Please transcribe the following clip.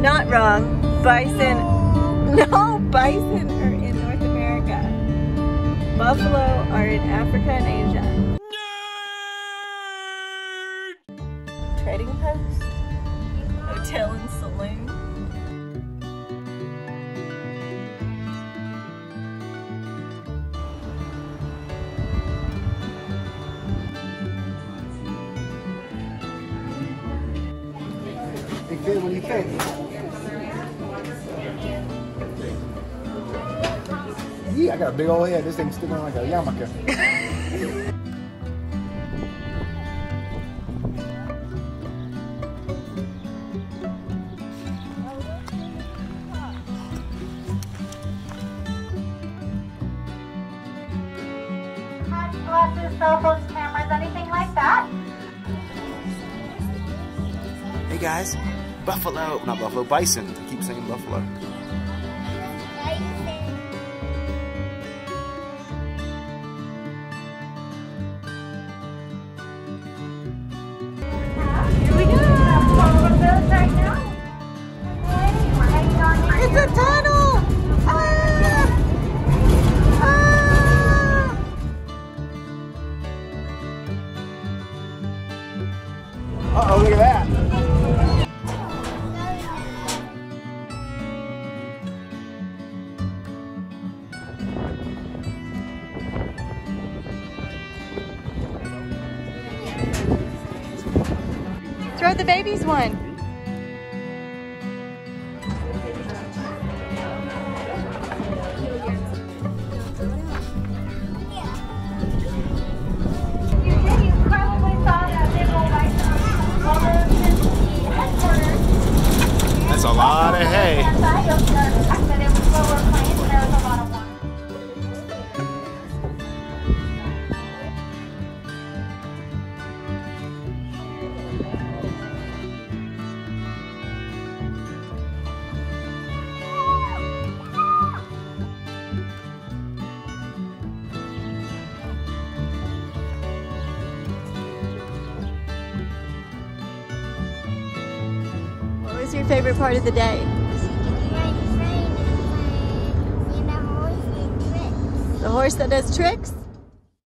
Not wrong. Bison. No, bison are in North America. Buffalo are in Africa and Asia. Trading post, hotel and saloon. Ik vind Yeah, I got a big old head. This thing's sticking like a yarmulke. glasses, cell phones, cameras, anything like that? Hey guys, buffalo, not buffalo, bison. I keep saying buffalo. Uh oh, look at that. Throw the babies one. Was your favorite part of the day? The horse that does tricks?